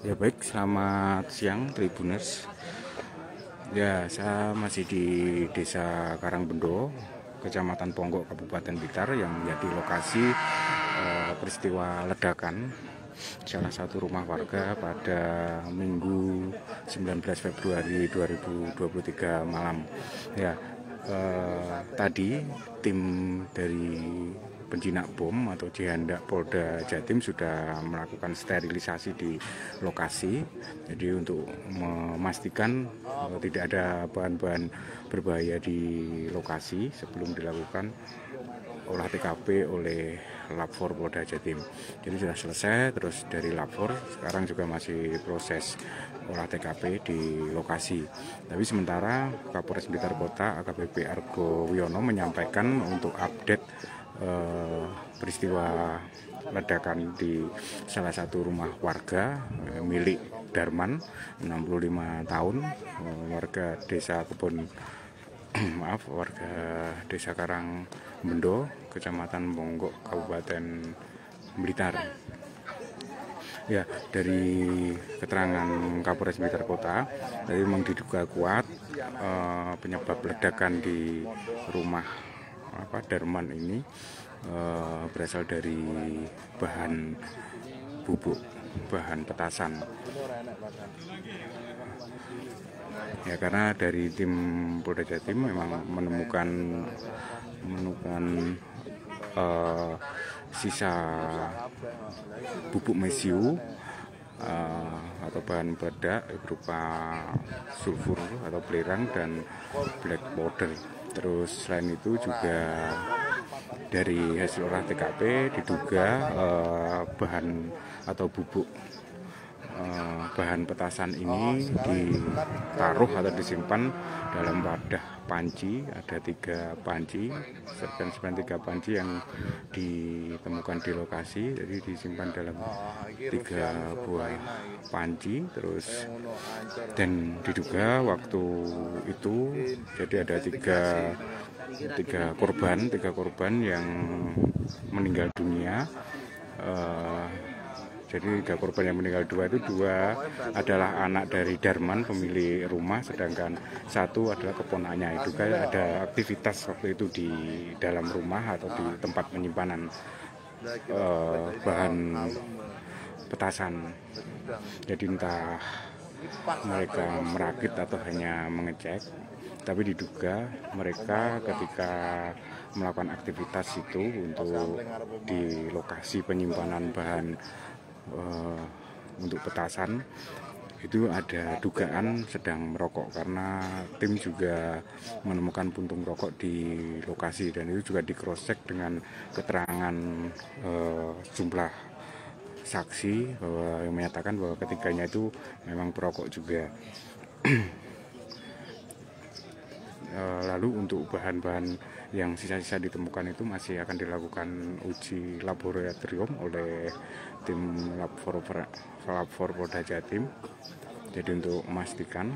Ya baik, selamat siang Tribuners. Ya, saya masih di Desa Karangbendo, Kecamatan Ponggok, Kabupaten Blitar yang menjadi lokasi eh, peristiwa ledakan salah satu rumah warga pada Minggu 19 Februari 2023 malam. Ya, eh, tadi tim dari penjinak bom atau Jihandak Polda Jatim sudah melakukan sterilisasi di lokasi. Jadi untuk memastikan uh, tidak ada bahan-bahan berbahaya di lokasi sebelum dilakukan olah TKP oleh Lapor Polda Jatim. Jadi sudah selesai, terus dari Lapor sekarang juga masih proses olah TKP di lokasi. Tapi sementara Kapolres Blitar Kota AKBP Argo Wiono menyampaikan untuk update eh, peristiwa ledakan di salah satu rumah warga eh, milik Darman 65 tahun. Eh, warga desa Kebun maaf warga desa Karang Bendo Kecamatan Bonggok Kabupaten Blitar. Ya dari keterangan Kapolres Blitar Kota tadi memang diduga kuat eh, penyebab ledakan di rumah apa Darman ini uh, berasal dari bahan bubuk bahan petasan. Ya karena dari tim Polda Jatim memang menemukan menemukan uh, sisa bubuk mesiu uh, atau bahan peledak berupa sulfur atau belerang dan black powder Terus selain itu juga dari hasil olah TKP diduga eh, bahan atau bubuk eh, bahan petasan ini ditaruh atau disimpan dalam wadah panci. Ada tiga panci dan sebenarnya tiga panci yang ditemukan di lokasi. Jadi disimpan dalam tiga buah panci terus dan diduga waktu itu jadi ada tiga tiga korban tiga korban yang meninggal dunia. Uh, jadi tiga korban yang meninggal dua itu dua adalah anak dari Darman pemilik rumah, sedangkan satu adalah keponanya itu kan ada aktivitas waktu itu di dalam rumah atau di tempat penyimpanan uh, bahan petasan. Jadi entah mereka merakit atau hanya mengecek, tapi diduga mereka ketika melakukan aktivitas itu untuk di lokasi penyimpanan bahan uh, untuk petasan itu ada dugaan sedang merokok karena tim juga menemukan puntung rokok di lokasi dan itu juga di cross check dengan keterangan uh, jumlah saksi bahwa yang menyatakan bahwa ketiganya itu memang perokok juga. Eh, lalu untuk bahan-bahan yang sisa-sisa ditemukan itu masih akan dilakukan uji laboratorium oleh tim lab for, Polda Jatim jadi untuk memastikan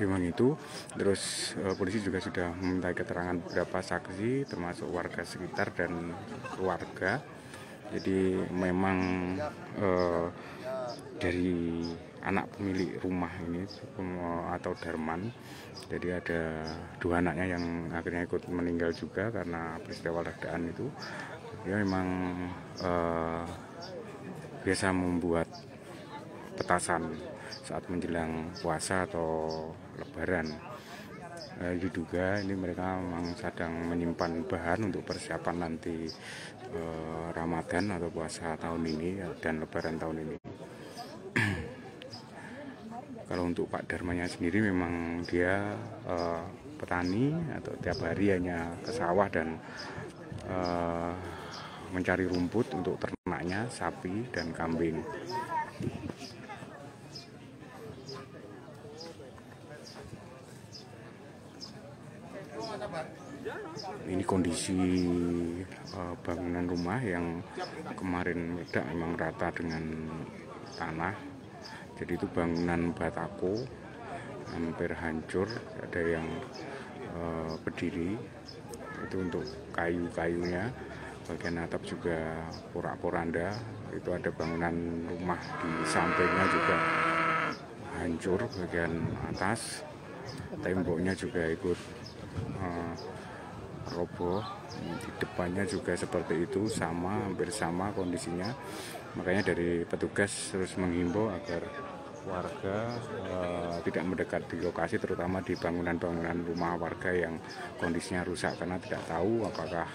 memang itu. Terus uh, polisi juga sudah meminta keterangan beberapa saksi termasuk warga sekitar dan keluarga jadi memang uh, dari anak pemilik rumah ini atau Darman. Jadi ada dua anaknya yang akhirnya ikut meninggal juga karena peristiwa ledakan itu. Dia memang uh, biasa membuat petasan saat menjelang puasa atau lebaran. Uh, diduga ini mereka memang sedang menyimpan bahan untuk persiapan nanti uh, Ramadan atau puasa tahun ini dan lebaran tahun ini kalau untuk Pak Dharmanya sendiri memang dia uh, petani atau tiap hari hanya ke sawah dan uh, mencari rumput untuk ternaknya sapi dan kambing. Ini kondisi uh, bangunan rumah yang kemarin meledak memang rata dengan tanah jadi itu bangunan batako hampir hancur ada yang uh, berdiri. Itu untuk kayu-kayunya bagian atap juga porak-poranda. Itu ada bangunan rumah di sampingnya juga hancur bagian atas. Temboknya juga ikut uh, roboh. Di depannya juga seperti itu sama hampir sama kondisinya makanya dari petugas terus menghimbau agar warga uh, tidak mendekat di lokasi terutama di bangunan-bangunan rumah warga yang kondisinya rusak karena tidak tahu apakah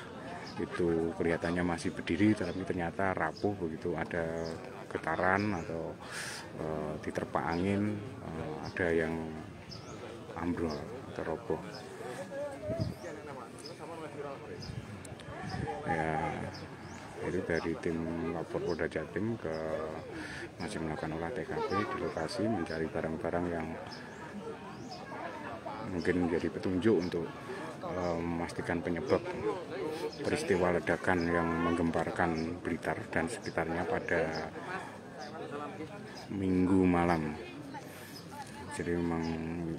itu kelihatannya masih berdiri tapi ternyata rapuh begitu. Ada getaran atau uh, diterpa angin uh, ada yang ambrol atau roboh. Ya itu dari tim lapor Polda Jatim ke masih melakukan olah TKP di lokasi mencari barang-barang yang mungkin menjadi petunjuk untuk uh, memastikan penyebab peristiwa ledakan yang menggemparkan Blitar dan sekitarnya pada minggu malam. Jadi memang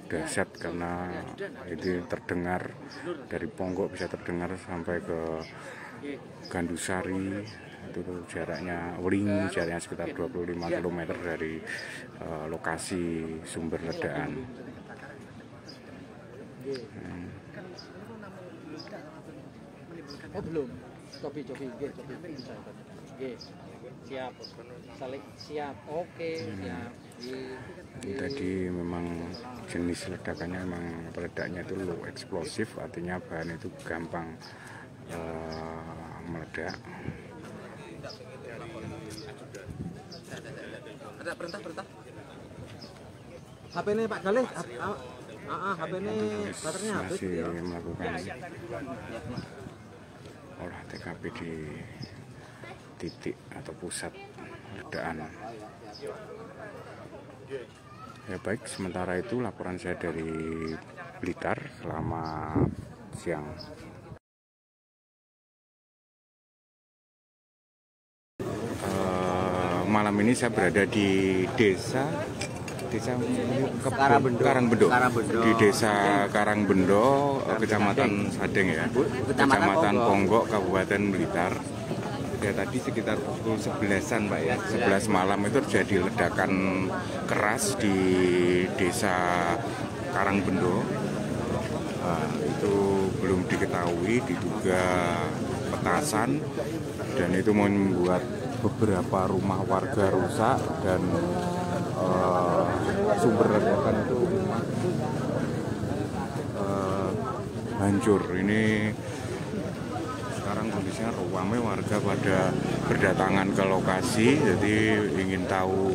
dahsyat karena itu terdengar dari Ponggok bisa terdengar sampai ke Gandusari itu jaraknya Wling jaraknya sekitar 25 km dari uh, lokasi sumber ledakan hmm. Oh belum. Cobi cobi, nggih, cobi. Nggih. Siap. Saling siap. Oke, siap. Nggih. tadi memang jenis ledakannya memang peledaknya itu low eksplosif artinya bahan itu gampang uh, meledak. Ada perintah perintah. HP ini Pak Galih, ah, ah, HP ini baterainya habis. masih melakukan olah TKP di titik atau pusat ledakan. Ya baik. Sementara itu laporan saya dari Blitar. Selama siang malam ini saya berada di desa desa Karangbendo. Karangbendo. Karangbendo. di desa Karangbendo kecamatan Sadeng ya kecamatan Ponggok Kabupaten Blitar ya tadi sekitar pukul 11-an Pak ya 11 malam itu terjadi ledakan keras di desa Karangbendo Nah, itu belum diketahui diduga petasan dan itu membuat beberapa rumah warga rusak dan eh, sumber ledakan itu eh, hancur. Ini sekarang kondisinya ramai warga pada berdatangan ke lokasi jadi ingin tahu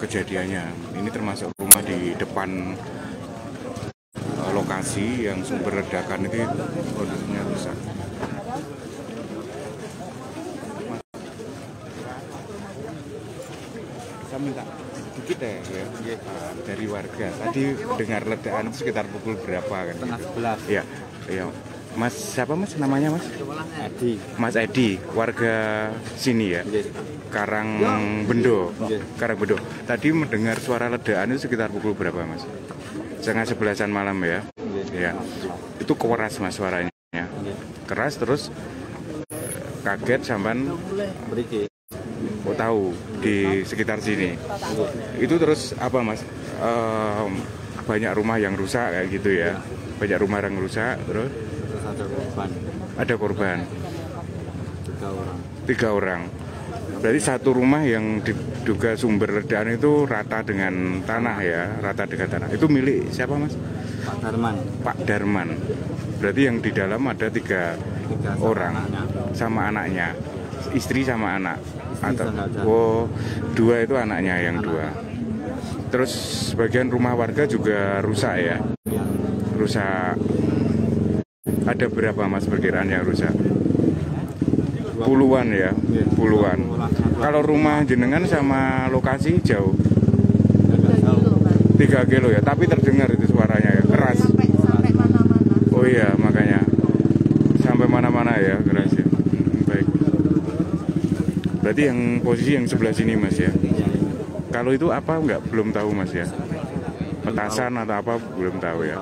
kejadiannya. Ini termasuk rumah di depan eh, lokasi yang sumber ledakan itu kondisinya rusak saya minta sedikit ya, ya Nah, dari warga tadi dengar ledakan itu sekitar pukul berapa kan Setengah gitu? sebelas. Iya, iya. Mas siapa mas namanya mas? Adi. Mas Edi, warga sini ya, Nggih. Karang Bendo, Nggih. Karang Bendo. Tadi mendengar suara ledakan itu sekitar pukul berapa mas? Setengah sebelasan malam ya, ya. Itu keras mas suaranya, keras terus eh, kaget sampan Mriki. Oh, tahu di sekitar sini. Itu terus apa mas? Em, banyak rumah yang rusak kayak gitu ya, banyak rumah yang rusak terus Terus ada korban ada korban. tiga orang. tiga orang. Berarti satu rumah yang diduga sumber ledakan itu rata dengan tanah ya, rata dengan tanah. Itu milik siapa mas? Pak Darman. Pak Darman. Berarti yang di dalam ada tiga Tiga sama orang anaknya. sama anaknya, istri sama anak. Atau oh dua itu anaknya yang Anak. dua. Terus sebagian rumah warga juga rusak ya, rusak. Ada berapa mas perkiraan yang rusak? Puluhan ya, Iya. puluhan. Kalau rumah jenengan sama lokasi jauh. 3 kilo ya, tapi terdengar itu suaranya ya, keras. sampai sampai mana-mana Oh iya, makanya sampai mana-mana ya keras ya. Hmm, Baik. Berarti yang posisi yang sebelah sini mas ya. Kalau itu apa nggak belum tahu mas ya. Petasan atau apa belum tahu ya.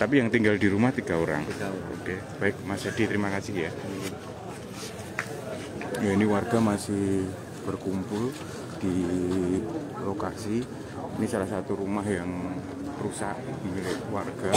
Tapi yang tinggal di rumah tiga orang. Tiga orang. Oke, baik Mas Edi terima kasih ya. Ya ini warga masih berkumpul di lokasi. Ini salah satu rumah yang rusak milik warga.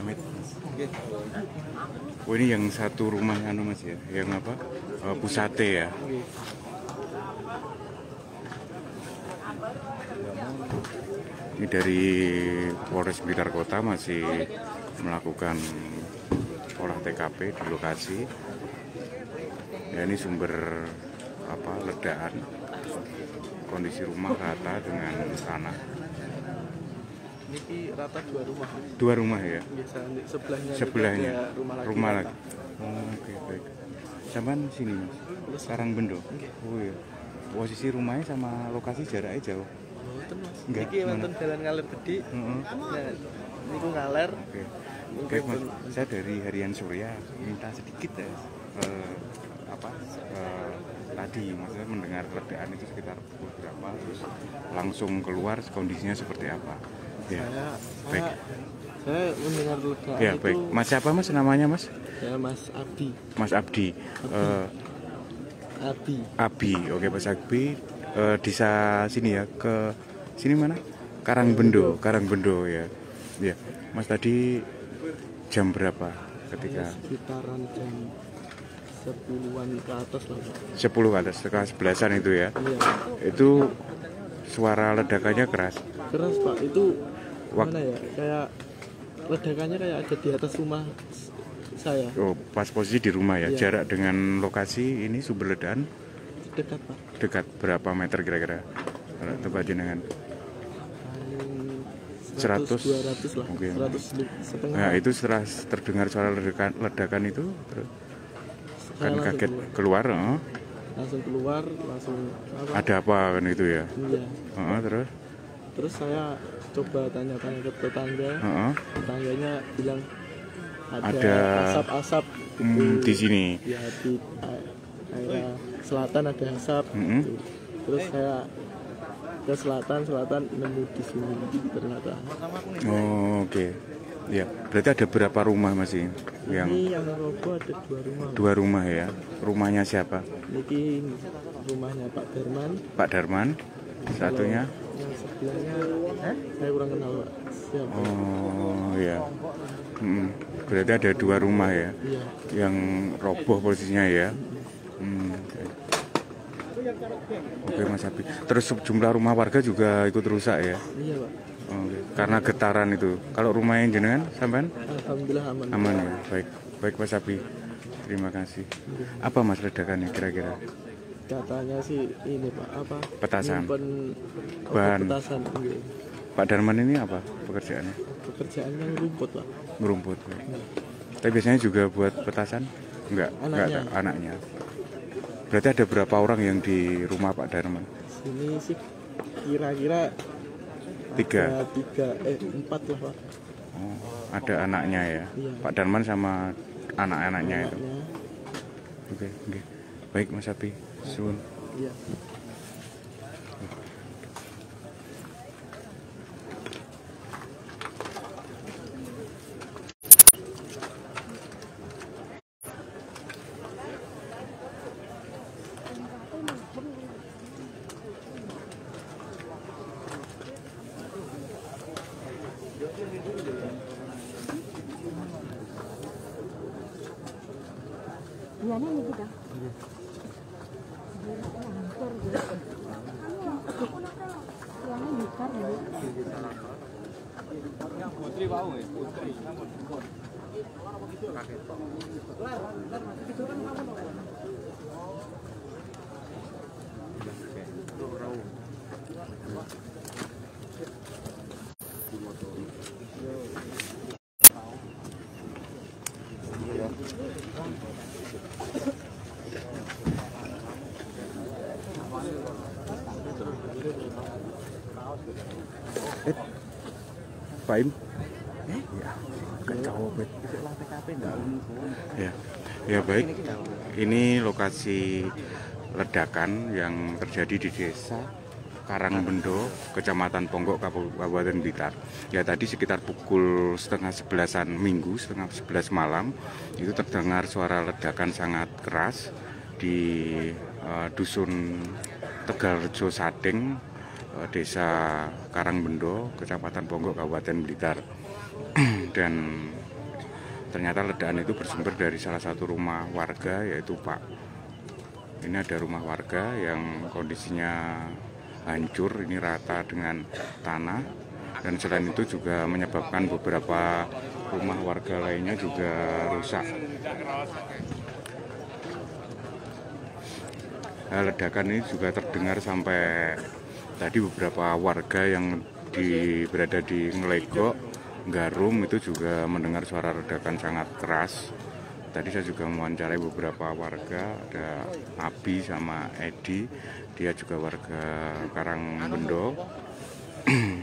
Amit. Oh ini yang satu rumah anu mas ya, yang apa? Eh, pusate ya. Ini dari Polres Blitar Kota masih melakukan olah TKP di lokasi. Ya ini sumber apa ledakan. Kondisi rumah rata dengan tanah. Ini rata dua rumah. Dua rumah ya. Biasa sebelahnya. sebelahnya rumah lagi. rumah lagi. Oh, Oke baik. Sampai sini mas. Sekarang bendo. Oh iya. Posisi rumahnya sama lokasi jaraknya jauh. Mboten, Mas. Enggak, wonten jalan ngalir gede. Heeh. Nah, niku ngalir. Oke. Mungkin Baik mas. Saya dari Harian Surya minta sedikit ya. eh, apa eh, tadi maksudnya mendengar ledakan itu sekitar pukul berapa terus langsung keluar kondisinya seperti apa ya Saya, baik saya, saya mendengar ledakan ya itu. baik mas siapa mas namanya mas Saya Mas Abdi. mas Abdi Eh, Abdi. Abi, oke Mas Abi, Eh, desa sini ya ke sini mana? Karangbendo, Karangbendo ya. Ya, Mas tadi jam berapa ketika Sekitaran jam sepuluhan ke atas lah. 10 ke atas, sebelasan itu ya. Iya. Itu suara ledakannya keras. Keras Pak. Itu Wak- mana ya? Kayak ledakannya kayak ada di atas rumah saya. Oh, pas posisi di rumah ya. Iya. Jarak dengan lokasi ini sumber ledakan Dekat Pak. dekat berapa meter kira-kira? Kalau Coba jenengan. Paling 100, 200 lah. oke. 100 li- setengah. Nah, itu setelah terdengar suara ledakan, ledakan itu terus kan kaget keluar. keluar, heeh. Langsung keluar, langsung apa? ada apa kan itu ya Iya. Heeh, terus Terus saya coba tanya-tanya ke tetangga. Heeh. Tetangganya bilang ada asap-asap Hmm, gitu. di sini ya di a- daerah selatan ada asap Mm-mm. gitu. terus saya ke selatan selatan nemu di sini ternyata oh, oke ya berarti ada berapa rumah masih yang ini yang roboh ada dua rumah dua rumah ya rumahnya siapa ini rumahnya Pak Darman Pak Darman satunya yang sebelahnya saya kurang kenal Pak. Siapa oh ya Mm, berarti ada dua rumah ya iya. yang roboh posisinya ya? Hmm, oke. oke Mas Abi terus jumlah rumah warga juga ikut rusak ya? Iya Pak. Oke. karena getaran itu. Kalau rumahnya jenengan sampean? Alhamdulillah aman. Aman ya? Baik. Baik Mas Abi terima kasih. Apa mas ledakannya kira-kira katanya sih ini Pak apa? Petasan. nyimpen Bahan. petasan iya. Pak Darman ini apa pekerjaannya? Pekerjaannya rumput Pak. Merumput tapi biasanya juga buat petasan? Enggak enggak Anaknya. ada anaknya. Berarti ada berapa orang yang di rumah Pak Darman? Sini sih kira-kira tiga. tiga eh empat lah Pak. Oh, ada anaknya ya? Iya. Pak Darman sama anak-anaknya itu? Oke oke. Baik Mas Abi Sun iya Iya nih kita. Pak Im? Ya, bet. Ya, ya baik. Ini lokasi ledakan yang terjadi di desa Karangbendo, Kecamatan Ponggok, Kabupaten Blitar. Ya tadi sekitar pukul setengah sebelasan minggu, setengah sebelas malam, itu terdengar suara ledakan sangat keras di uh, dusun Tegalrejo Sadeng, uh, desa Karangbendo, Kecamatan Ponggok, Kabupaten Blitar. Dan ternyata ledakan itu bersumber dari salah satu rumah warga yaitu Pak. Ini ada rumah warga yang kondisinya hancur ini rata dengan tanah. Dan selain itu juga menyebabkan beberapa rumah warga lainnya juga rusak. Nah, ledakan ini juga terdengar sampai tadi beberapa warga yang di, berada di Ngelegok Garum itu juga mendengar suara ledakan sangat keras. Tadi saya juga mewawancarai beberapa warga, ada Abi sama Edi, dia juga warga Karangbendo.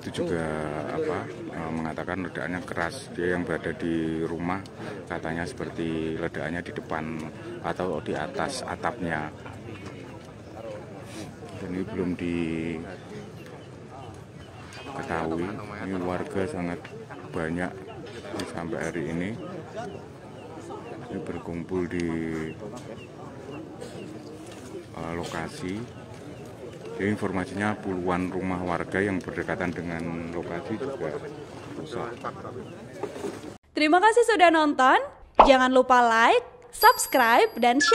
itu juga apa mengatakan ledakannya keras. Dia yang berada di rumah katanya seperti ledakannya di depan atau di atas atapnya. Dan ini belum di ketahui ini warga sangat banyak sampai hari ini ini berkumpul di uh, lokasi jadi informasinya puluhan rumah warga yang berdekatan dengan lokasi juga rusak Terima kasih sudah nonton. Jangan lupa like, subscribe, dan share.